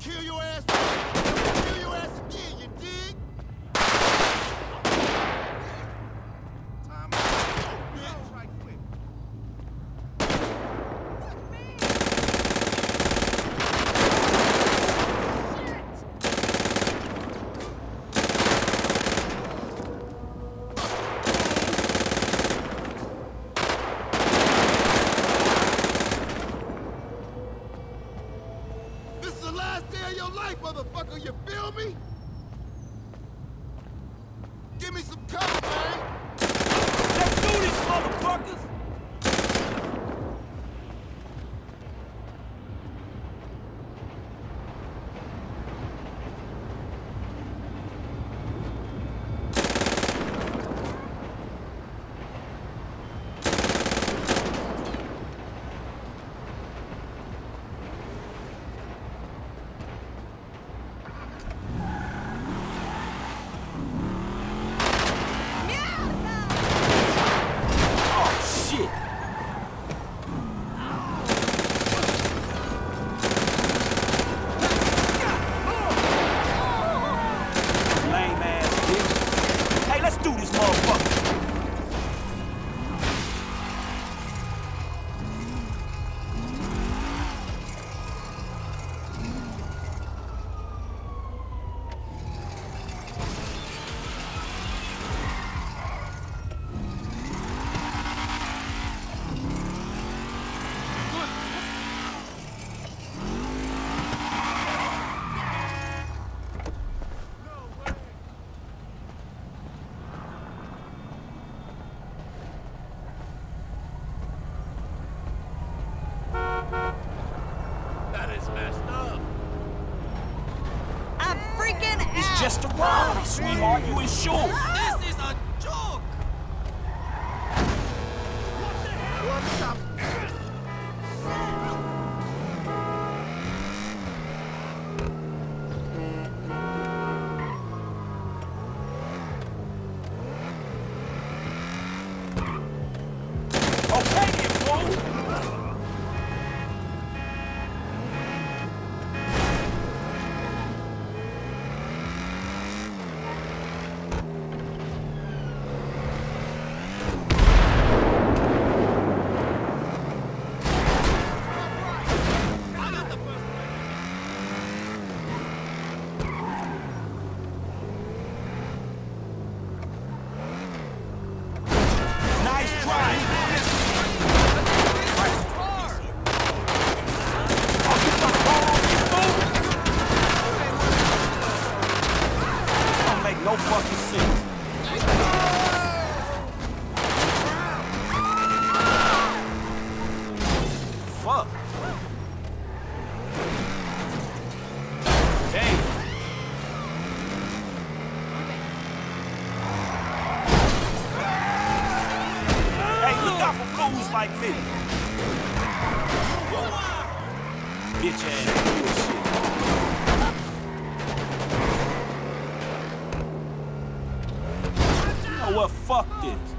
kill your ass. I'ma kill your ass again, you dig? Time out, bitch. Right quick. This is the last day of your life, motherfucker. You feel me? Just a robbery, sweetheart. You insured. This is a joke. What's up? No fucking sense. Fuck. Damn. Hey, like me. Bitch ass bullshit. Know what? Fuck this.